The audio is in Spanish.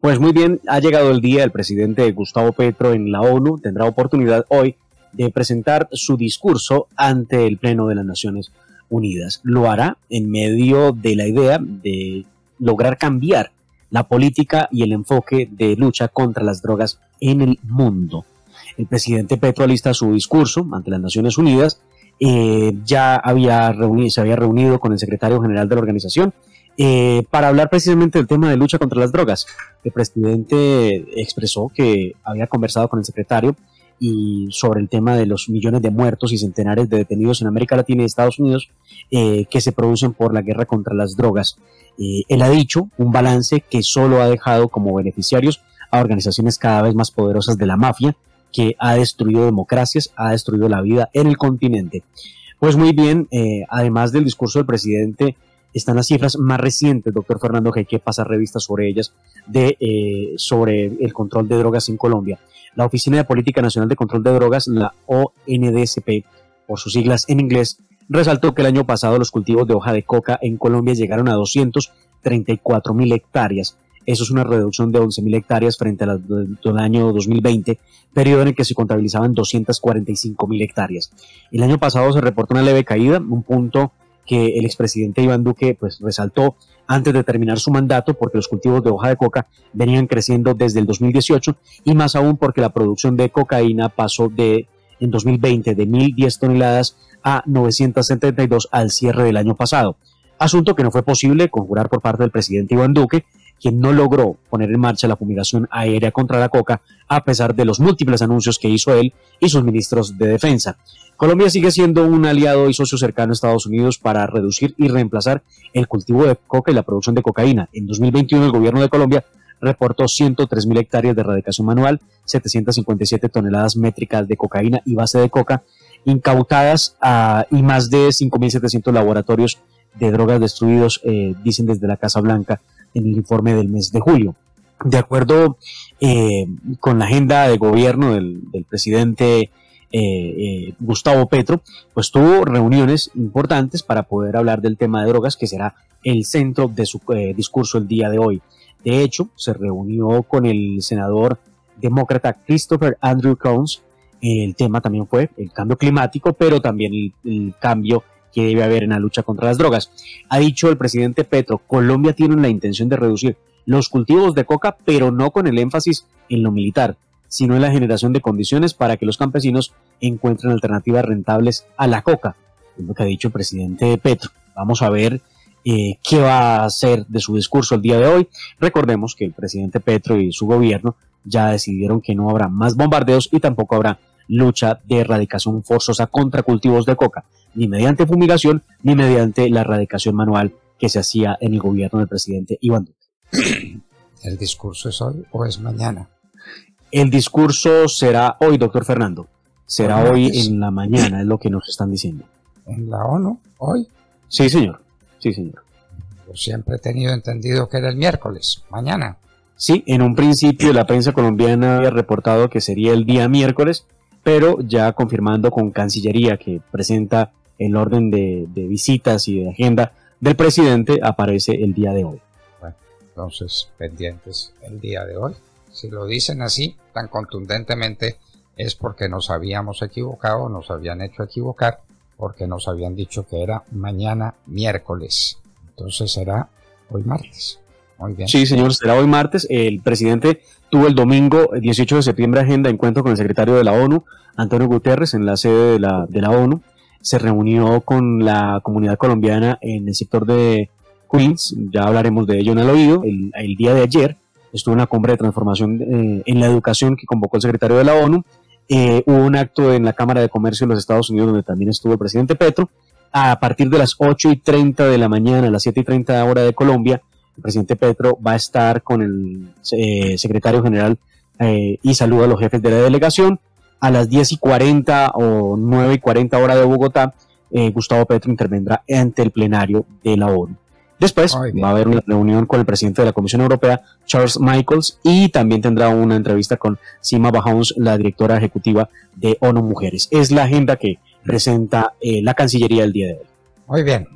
Pues muy bien, ha llegado el día, el presidente Gustavo Petro en la ONU tendrá oportunidad hoy de presentar su discurso ante el Pleno de las Naciones Unidas. Lo hará en medio de la idea de lograr cambiar la política y el enfoque de lucha contra las drogas en el mundo. El presidente Petro alista su discurso ante las Naciones Unidas. Eh, ya había se había reunido con el secretario general de la organización eh, para hablar precisamente del tema de lucha contra las drogas. El presidente expresó que había conversado con el secretario y sobre el tema de los millones de muertos y centenares de detenidos en América Latina y Estados Unidos eh, que se producen por la guerra contra las drogas. Eh, él ha dicho un balance que solo ha dejado como beneficiarios a organizaciones cada vez más poderosas de la mafia, que ha destruido democracias, ha destruido la vida en el continente. Pues muy bien, eh, además del discurso del presidente, están las cifras más recientes, doctor Fernando G, que pasa revista sobre ellas, de, sobre el control de drogas en Colombia. La Oficina de Política Nacional de Control de Drogas, la ONDSP, por sus siglas en inglés, resaltó que el año pasado los cultivos de hoja de coca en Colombia llegaron a 234 mil hectáreas. Eso es una reducción de 11 mil hectáreas frente al año 2020, periodo en el que se contabilizaban 245 mil hectáreas. El año pasado se reportó una leve caída, un punto que el expresidente Iván Duque pues, resaltó antes de terminar su mandato porque los cultivos de hoja de coca venían creciendo desde el 2018 y más aún porque la producción de cocaína pasó de en 2020 de 1.010 toneladas a 972 al cierre del año pasado. Asunto que no fue posible conjurar por parte del presidente Iván Duque, quien no logró poner en marcha la fumigación aérea contra la coca a pesar de los múltiples anuncios que hizo él y sus ministros de defensa. Colombia sigue siendo un aliado y socio cercano a Estados Unidos para reducir y reemplazar el cultivo de coca y la producción de cocaína. En 2021 el gobierno de Colombia reportó 103 mil hectáreas de erradicación manual, 757 toneladas métricas de cocaína y base de coca incautadas y más de 5.700 laboratorios de drogas destruidos, eh, dicen desde la Casa Blanca en el informe del mes de julio. De acuerdo eh, con la agenda de gobierno del, presidente eh, Gustavo Petro, pues tuvo reuniones importantes para poder hablar del tema de drogas, que será el centro de su discurso el día de hoy. De hecho, se reunió con el senador demócrata Christopher Andrew Coons. El tema también fue el cambio climático, pero también el cambio que debe haber en la lucha contra las drogas. Ha dicho el presidente Petro, Colombia tiene la intención de reducir los cultivos de coca, pero no con el énfasis en lo militar, sino en la generación de condiciones para que los campesinos encuentren alternativas rentables a la coca. Es lo que ha dicho el presidente Petro. Vamos a ver eh, qué va a hacer de su discurso el día de hoy. Recordemos que el presidente Petro y su gobierno ya decidieron que no habrá más bombardeos y tampoco habrá lucha de erradicación forzosa contra cultivos de coca, ni mediante fumigación ni mediante la erradicación manual que se hacía en el gobierno del presidente Iván Duque. ¿El discurso es hoy o es mañana? El discurso será hoy, doctor Fernando. Será hoy en la mañana, es lo que nos están diciendo. ¿En la ONU? ¿Hoy? Sí, señor. Sí, señor. Yo siempre he tenido entendido que era el miércoles, mañana. Sí, en un principio la prensa colombiana había reportado que sería el día miércoles, pero ya confirmando con Cancillería que presenta el orden de, visitas y de agenda del presidente, aparece el día de hoy. Bueno, entonces, pendientes el día de hoy. Si lo dicen así, tan contundentemente, es porque nos habíamos equivocado, nos habían hecho equivocar, porque nos habían dicho que era mañana miércoles. Entonces será hoy martes. Sí, señor, será hoy martes. El presidente tuvo el domingo 18 de septiembre agenda encuentro con el secretario de la ONU, Antonio Guterres, en la sede de la, de la ONU. Se reunió con la comunidad colombiana en el sector de Queens, ya hablaremos de ello en el oído. El, día de ayer estuvo una cumbre de transformación eh, en la educación que convocó el secretario de la ONU. Eh, hubo un acto en la Cámara de Comercio de los Estados Unidos donde también estuvo el presidente Petro. A partir de las 8 y 30 de la mañana, a las 7 y 30 hora de Colombia, el presidente Petro va a estar con el eh, secretario general eh, y saluda a los jefes de la delegación. A las 10 y 40 o 9 y 40 hora de Bogotá, Gustavo Petro intervendrá ante el plenario de la ONU. Después va a haber una reunión con el presidente de la Comisión Europea, Charles Michaels, y también tendrá una entrevista con Sima Bajons, la directora ejecutiva de ONU Mujeres. Es la agenda que presenta la Cancillería el día de hoy. Muy bien,